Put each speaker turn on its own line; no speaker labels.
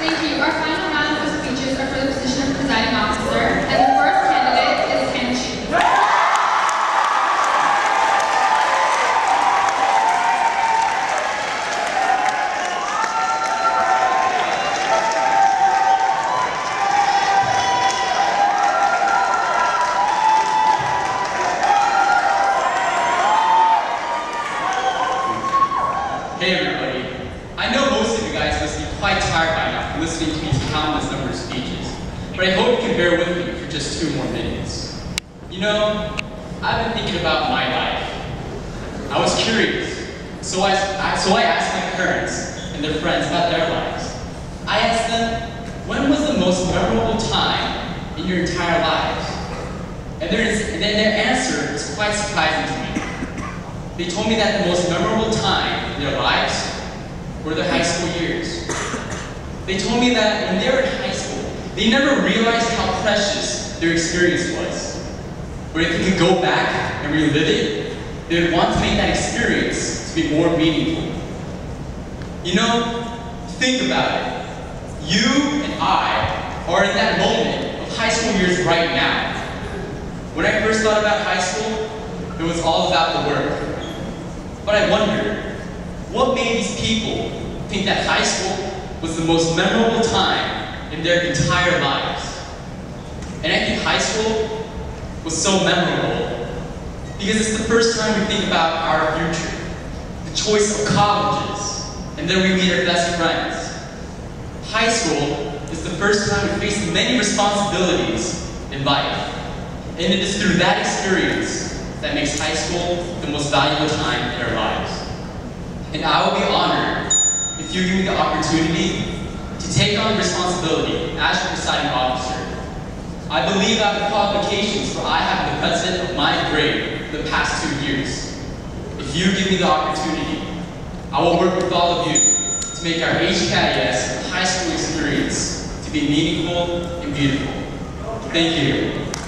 Thank you. Our final round of speeches are for the position of presiding officer, and the first candidate is Ken Chi.
Hey everybody. I know most of you guys must be quite tired by listening to these countless number of speeches, but I hope you can bear with me for just two more minutes. You know, I've been thinking about my life. I was curious, so I, I- so I asked my parents and their friends about their lives. I asked them, when was the most memorable time in your entire lives? And their, and then their answer was quite surprising to me. They told me that the most memorable time in their lives were their high school years. They told me that when they were in high school, they never realized how precious their experience was. But if they could go back and relive it, they would want to make that experience to be more meaningful. You know, think about it. You and I are in that moment of high school years right now. When I first thought about high school, it was all about the work. But I wondered, what made these people think that high school was the most memorable time in their entire lives? And I think high school was so memorable because it's the first time we think about our future, the choice of colleges, and then we meet our best friends. High school is the first time we face many responsibilities in life. And it is through that experience that makes high school the most valuable time in our lives. And I will be honored you give me the opportunity to take on responsibility as your presiding officer. I believe I have the qualifications for I have the president of my grade for the past two years. If you give me the opportunity, I will work with all of you to make our HCADS high school experience to be meaningful and beautiful. Thank you.